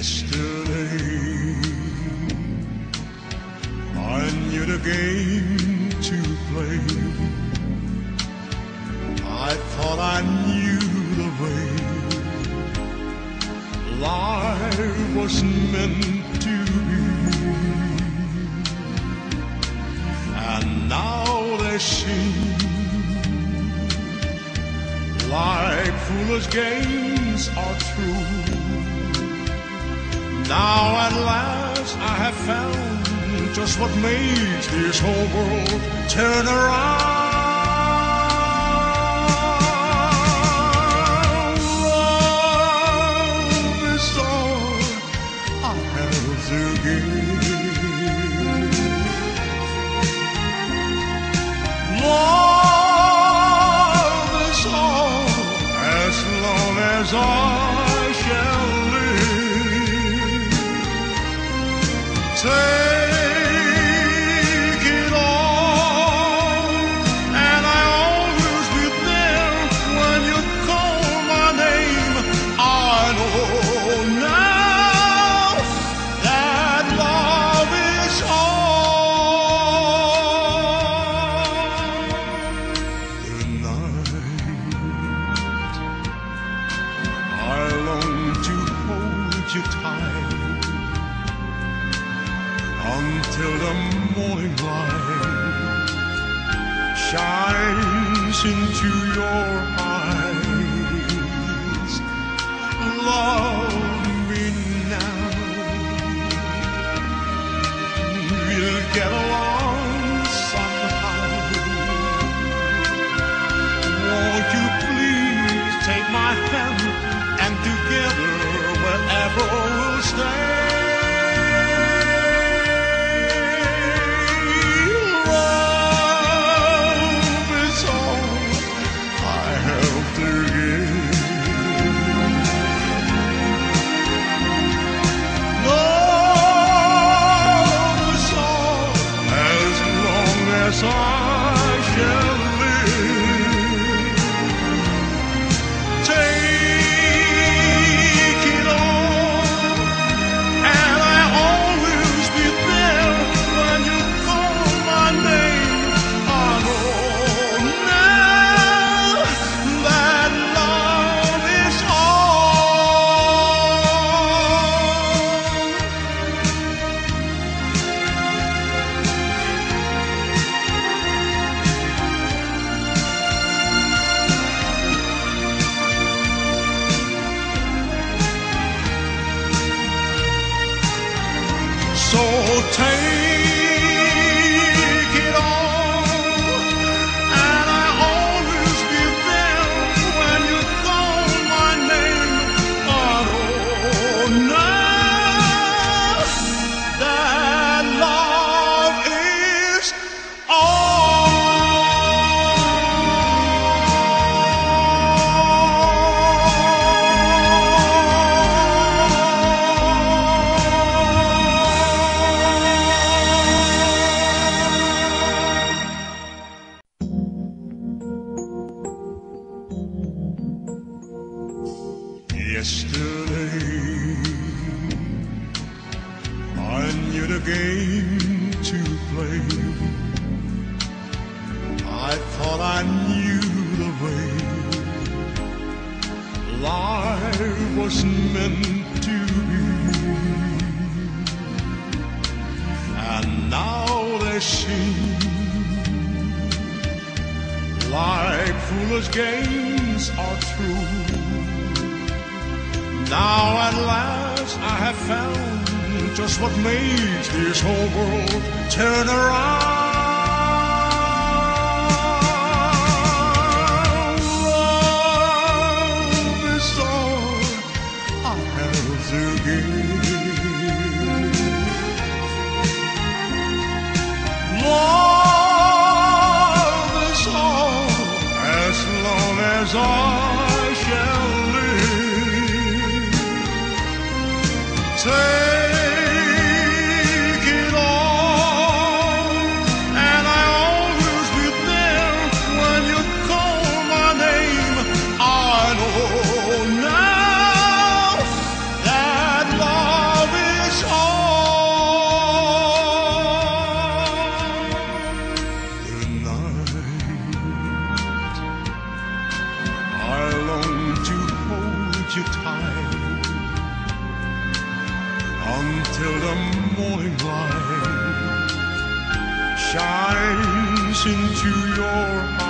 Yesterday, I knew the game to play. I thought I knew the way life was meant to be. And now they seem like foolish games are true. Now at last I have found just what makes this whole world turn around. Shines into your eyes. Love me now. We'll get along somehow. Won't you please take my hand and together wherever we'll stay? As So take game to play. I thought I knew the way life was meant to be. And now they seem like foolish games are true. Now at last I have found just what made this whole world turn around. Love is all I have to give. Love is all as long as I until the morning light shines into your eyes.